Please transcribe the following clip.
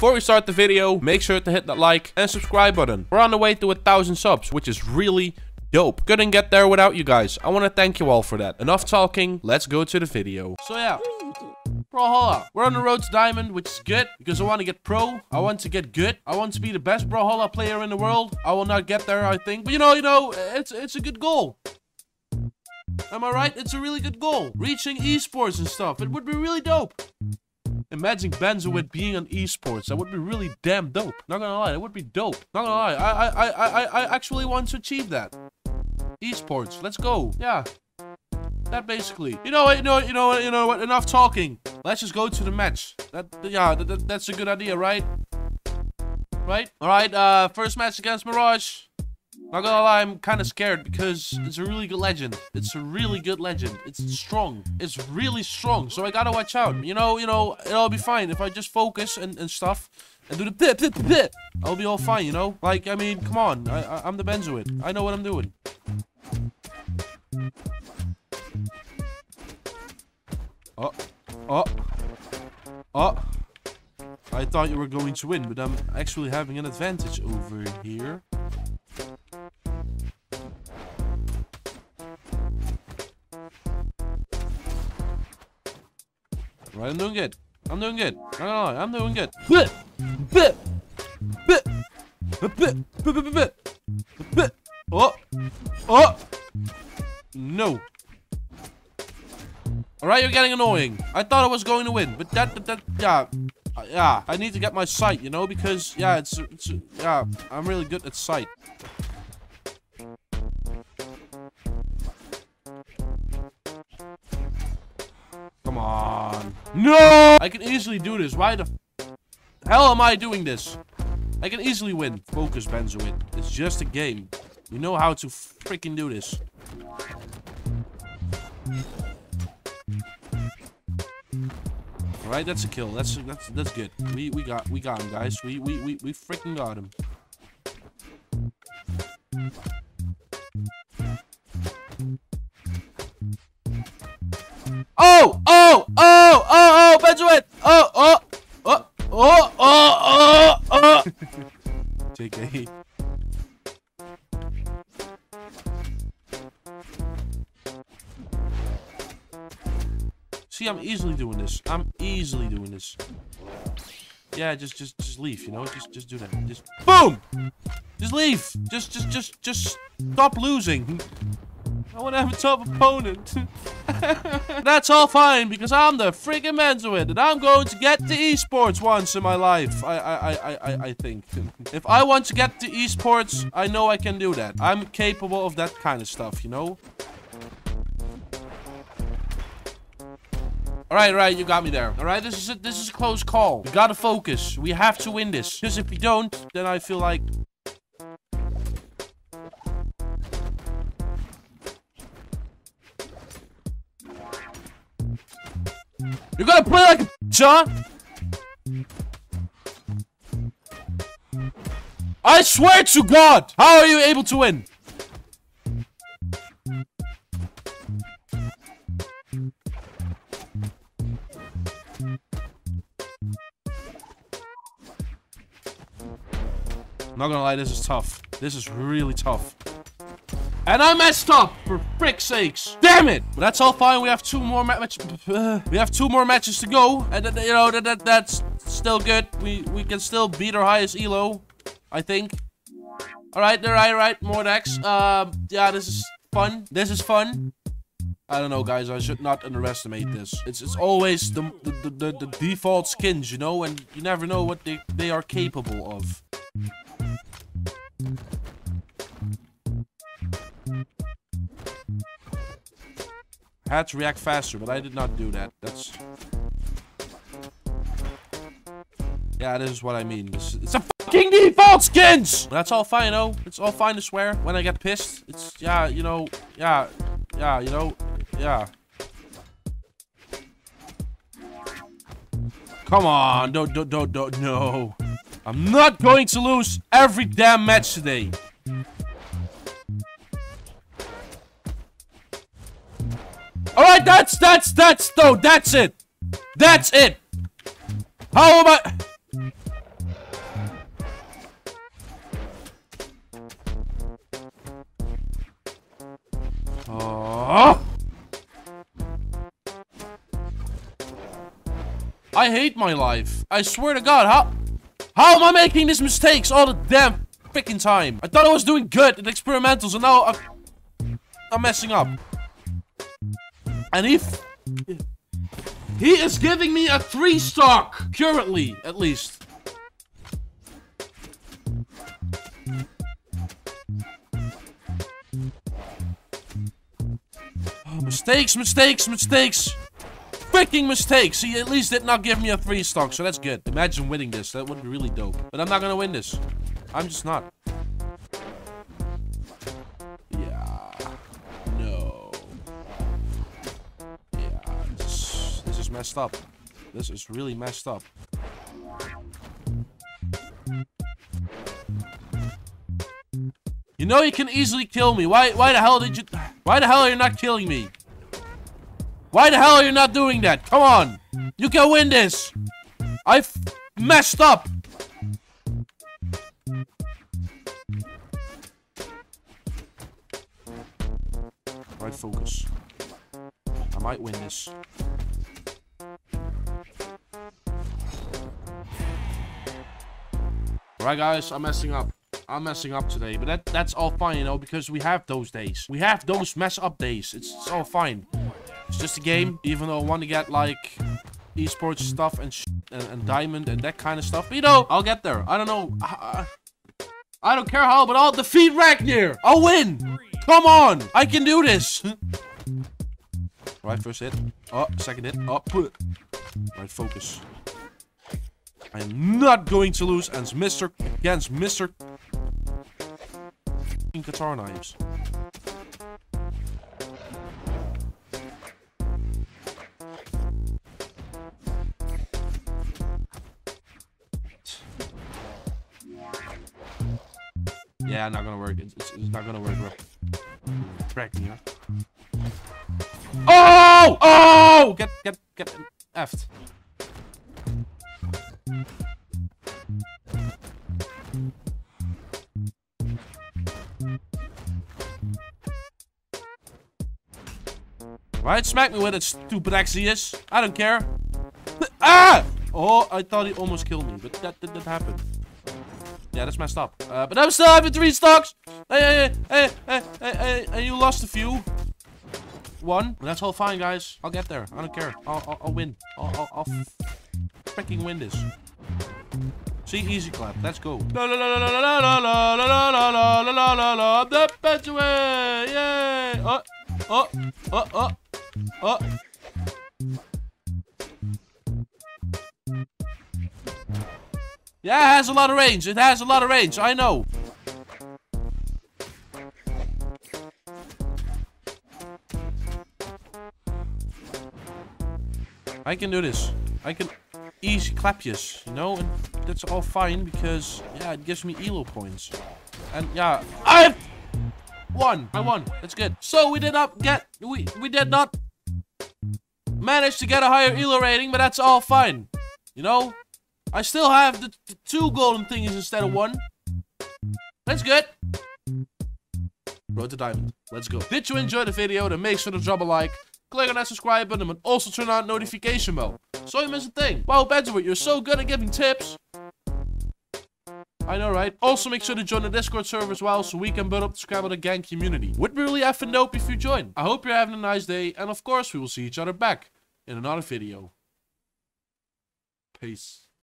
before we start the video, make sure to hit that like and subscribe button. We're on the way to a thousand subs, which is really dope. Couldn't get there without you guys. I want to thank you all for that. Enough talking, let's go to the video. So yeah. Brawlhalla. We're on the road to Diamond, which is good because I want to get pro. I want to get good. I want to be the best Brawlhalla player in the world. I will not get there, I think. But you know, you know, it's it's a good goal. Am I right? It's a really good goal. Reaching esports and stuff. It would be really dope. Imagine Benzoid being on esports. That would be really damn dope. Not gonna lie, that would be dope. Not gonna lie, I I I I I actually want to achieve that. Esports, let's go. Yeah. That basically. You know what, you know what, you know what, you know what, enough talking. Let's just go to the match. That, yeah, that, that, that's a good idea, right? Right? Alright, uh, first match against Mirage. Not gonna lie, I'm kind of scared because it's a really good legend. It's a really good legend. It's strong. It's really strong, so I gotta watch out. You know, you know, it'll be fine if I just focus and, and stuff and do the pit, pit, pit. I'll be all fine, you know? Like, I mean, come on. I, I, I'm the Benzoid. I know what I'm doing. Oh, oh, oh. I thought you were going to win, but I'm actually having an advantage over here. Right, I'm doing good. I'm doing good. Not gonna lie, I'm doing good. Bit, bit, bit, bit, bit, bit, bit, bit. Oh, oh, no. Alright, you're getting annoying. I thought I was going to win, but that, that, that yeah. Uh, yeah, I need to get my sight, you know, because, yeah, it's, it's, yeah, I'm really good at sight. No! I can easily do this. Why the hell am I doing this? I can easily win. Focus, Benzoid. It's just a game. You know how to freaking do this. All right, that's a kill. That's that's that's good. We we got we got him, guys. We we we we freaking got him. Oh oh oh oh oh Benjamin! Oh oh oh oh oh oh oh! JK. See, I'm easily doing this. I'm easily doing this. Yeah, just, just, just leave. You know, just, just do that. Just boom. Just leave. Just, just, just, just stop losing. I want to have a tough opponent. That's all fine because I'm the freaking Benzoid and I'm going to get to esports once in my life. I, I, I, I, I think. if I want to get to esports, I know I can do that. I'm capable of that kind of stuff, you know? All right, right, you got me there. All right, this is a, this is a close call. We gotta focus. We have to win this. Because if we don't, then I feel like... You're gonna play like a huh? I swear to God! How are you able to win? Not gonna lie, this is tough. This is really tough. And I messed up, for frick's sakes. Damn it! But that's all fine. We have two more matches. Uh, we have two more matches to go, and uh, you know that, that that's still good. We we can still beat our highest elo, I think. All right, all right, all right. More decks. Um, yeah, this is fun. This is fun. I don't know, guys. I should not underestimate this. It's it's always the the, the, the default skins, you know, and you never know what they they are capable of. Had to react faster, but I did not do that. That's... Yeah, this is what I mean. It's, it's a fucking default skins! That's all fine, though. It's all fine to swear when I get pissed. It's, yeah, you know, yeah, yeah, you know, yeah. Come on, don't, don't, don't, don't, no. I'm not going to lose every damn match today. All right, that's that's that's though. That's it. That's it. How about? Oh. I hate my life. I swear to God, how how am I making these mistakes all the damn freaking time? I thought I was doing good in experimentals, and now I'm, I'm messing up. And he... He is giving me a three stock, currently, at least. Oh, mistakes, mistakes, mistakes. Freaking mistakes. He at least did not give me a three stock, so that's good. Imagine winning this. That would be really dope. But I'm not gonna win this. I'm just not. Messed up. This is really messed up. You know you can easily kill me. Why why the hell did you why the hell are you not killing me? Why the hell are you not doing that? Come on. You can win this. I messed up. Right focus. I might win this. Alright guys, I'm messing up. I'm messing up today, but that that's all fine, you know, because we have those days. We have those mess up days. It's, it's all fine. It's just a game, even though I want to get, like, esports stuff and, and, and diamond and that kind of stuff. But, you know, I'll get there. I don't know. I, I, don't care how, but I'll defeat Ragnir. I'll win. Come on. I can do this. right, first hit. Oh, second hit. Oh, put. right, focus. I am not going to lose against Mr. against Mr guitar knives. Yeah, not gonna work. It's, it's, it's not gonna work, bro. Cracking, yeah. Oh! Oh! Get, get, get effed. Alright, smack me with it, stupid Axius. I don't care. ah! Oh, I thought he almost killed me, but that didn't happen. Yeah, that's messed up. Uh, but I'm still having three stocks! Hey, hey, hey, hey, hey, and you lost a few. One. That's all fine, guys. I'll get there. I don't care. I'll, I'll, I'll win. I'll, I'll, I'll freaking win this. See, easy clap. Let's go. The better way. Yay. Oh, oh, oh, oh. Oh. Yeah, it has a lot of range. It has a lot of range. I know. I can do this. I can easy clapjes, you know? And that's all fine because, yeah, it gives me elo points. And yeah, I won. I won. That's good. So we did not get, we, we did not manage to get a higher elo rating, but that's all fine. You know? I still have the, two golden thingies instead of one. That's good. Road to Diamond. Let's go. Did you enjoy the video? Then make sure to drop a like, click on that subscribe button, and also turn on notification bell. So you miss a thing. Wow, Bedward, you're so good at giving tips. I know, right? Also, make sure to join the Discord server as well, so we can build up the ScrambledEgg community. Would be really effing dope if you join. I hope you're having a nice day, and of course, we will see each other back in another video. Peace.